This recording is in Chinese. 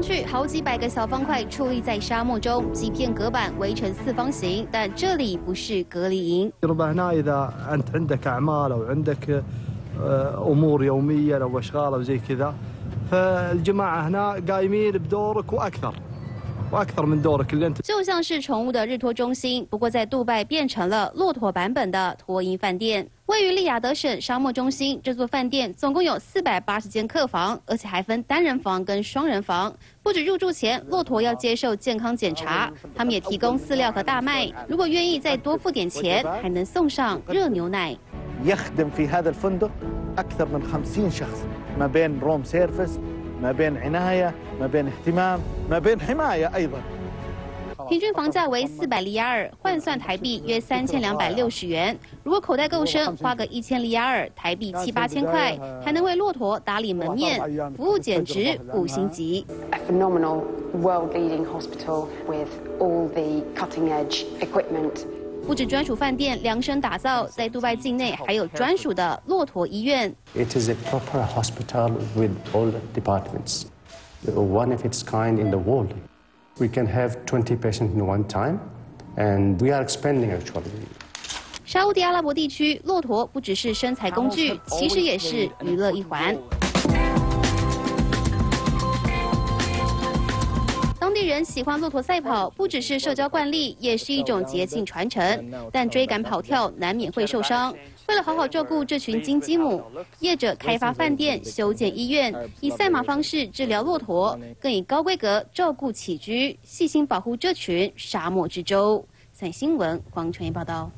去，好几百个小方块矗立在沙漠中，几片隔板围成四方形，但这里不是隔离营。就像是宠物的日托中心，不过在杜拜变成了骆驼版本的托婴饭店。位于利雅得省沙漠中心，这座饭店总共有四百八十间客房，而且还分单人房跟双人房。不止入住前，骆驼要接受健康检查，他们也提供饲料和大麦。如果愿意再多付点钱，还能送上热牛奶。يخدم في هذا الفندق أكثر من 50 شخص ما بين روم سيرفس ما بين عناية ما بين اهتمام ما بين حماية أيضا 平均房价为四百里亚尔，换算台币约三千两百六十元。如果口袋够深，花个一千里亚尔，台币七八千块，还能为骆驼打理门面，服务简直五星级。A phenomenal world-leading hospital with all the cutting-edge equipment. 不止专属饭店量身打造，在杜拜境内还有专属的骆驼医院。It is a proper hospital with all departments, one of its kind in the world. We can have 20 patients in one time, and we are expanding actually. 沙地阿拉伯地区，骆驼不只是身材工具，其实也是娱乐一环。人喜欢骆驼赛跑，不只是社交惯例，也是一种捷径传承。但追赶跑跳难免会受伤。为了好好照顾这群金鸡母，业者开发饭店、修建医院，以赛马方式治疗骆驼，更以高规格照顾起居，细心保护这群沙漠之舟。三新闻黄春燕报道。